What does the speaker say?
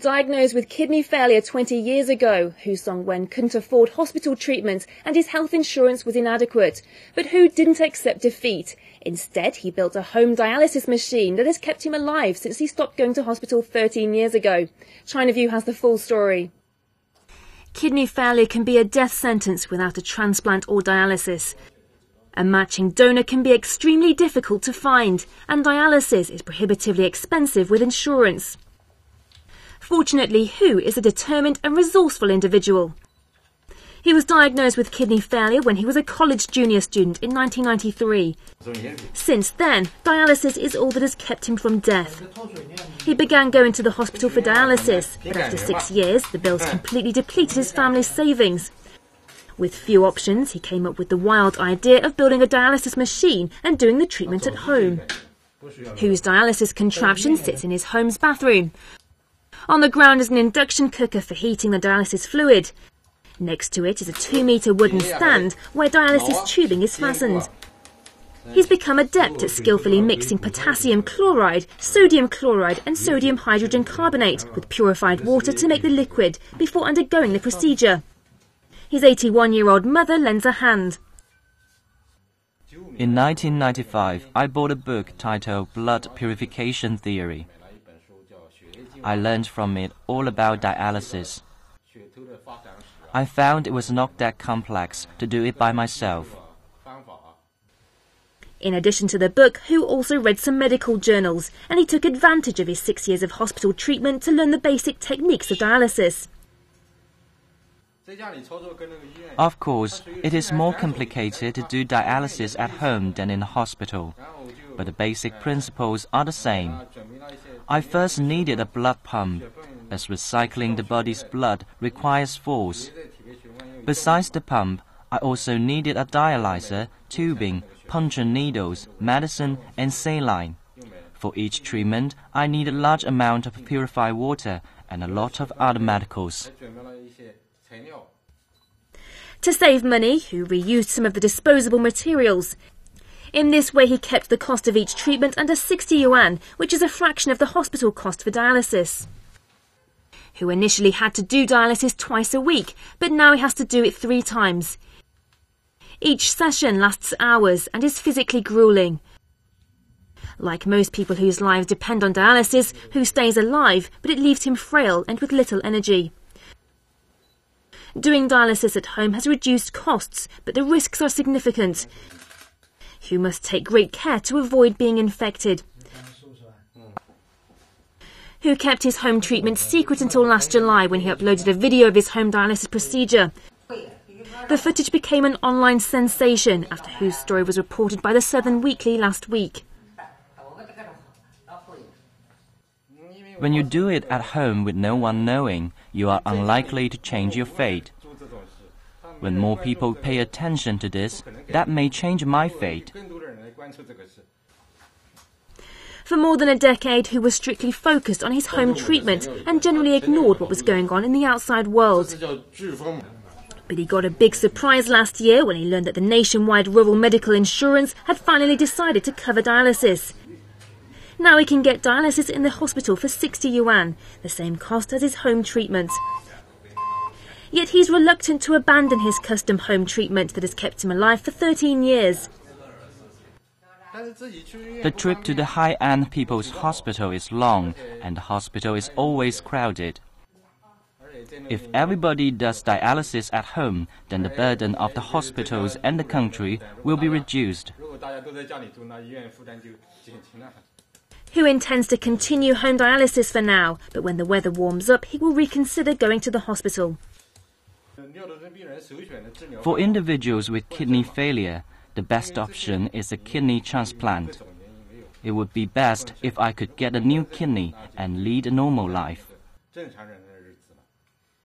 Diagnosed with kidney failure 20 years ago, Hu Song-wen couldn't afford hospital treatment and his health insurance was inadequate. But Hu didn't accept defeat. Instead, he built a home dialysis machine that has kept him alive since he stopped going to hospital 13 years ago. China View has the full story. Kidney failure can be a death sentence without a transplant or dialysis. A matching donor can be extremely difficult to find, and dialysis is prohibitively expensive with insurance. Fortunately, Hu is a determined and resourceful individual. He was diagnosed with kidney failure when he was a college junior student in 1993. Since then, dialysis is all that has kept him from death. He began going to the hospital for dialysis, but after six years, the bills completely depleted his family's savings. With few options, he came up with the wild idea of building a dialysis machine and doing the treatment at home. Hu's dialysis contraption sits in his home's bathroom. On the ground is an induction cooker for heating the dialysis fluid. Next to it is a two metre wooden stand where dialysis tubing is fastened. He's become adept at skillfully mixing potassium chloride, sodium chloride, and sodium hydrogen carbonate with purified water to make the liquid before undergoing the procedure. His 81 year old mother lends a hand. In 1995, I bought a book titled Blood Purification Theory. I learned from it all about dialysis. I found it was not that complex to do it by myself. In addition to the book, Hu also read some medical journals, and he took advantage of his six years of hospital treatment to learn the basic techniques of dialysis. Of course, it is more complicated to do dialysis at home than in a hospital, but the basic principles are the same. I first needed a blood pump, as recycling the body's blood requires force. Besides the pump, I also needed a dialyzer, tubing, puncture needles, medicine, and saline. For each treatment, I need a large amount of purified water and a lot of other medicals. To save money, Hu reused some of the disposable materials. In this way, he kept the cost of each treatment under 60 yuan, which is a fraction of the hospital cost for dialysis. Hu initially had to do dialysis twice a week, but now he has to do it three times. Each session lasts hours and is physically grueling. Like most people whose lives depend on dialysis, Hu stays alive, but it leaves him frail and with little energy. Doing dialysis at home has reduced costs, but the risks are significant. Hu must take great care to avoid being infected. Hu kept his home treatment secret until last July when he uploaded a video of his home dialysis procedure. The footage became an online sensation after Hu's story was reported by the Southern Weekly last week. When you do it at home with no one knowing, you are unlikely to change your fate. When more people pay attention to this, that may change my fate. For more than a decade, Hu was strictly focused on his home treatment and generally ignored what was going on in the outside world. But he got a big surprise last year when he learned that the nationwide rural medical insurance had finally decided to cover dialysis. Now he can get dialysis in the hospital for 60 yuan, the same cost as his home treatment. Yet he's reluctant to abandon his custom home treatment that has kept him alive for 13 years. The trip to the high-end people's hospital is long and the hospital is always crowded. If everybody does dialysis at home, then the burden of the hospitals and the country will be reduced. Hu intends to continue home dialysis for now, but when the weather warms up, he will reconsider going to the hospital. For individuals with kidney failure, the best option is a kidney transplant. It would be best if I could get a new kidney and lead a normal life.